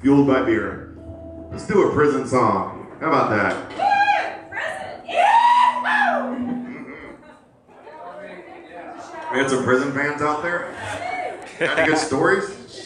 fueled by beer. Let's do a prison song. How about that? yeah We had some prison fans out there. Got Any good stories?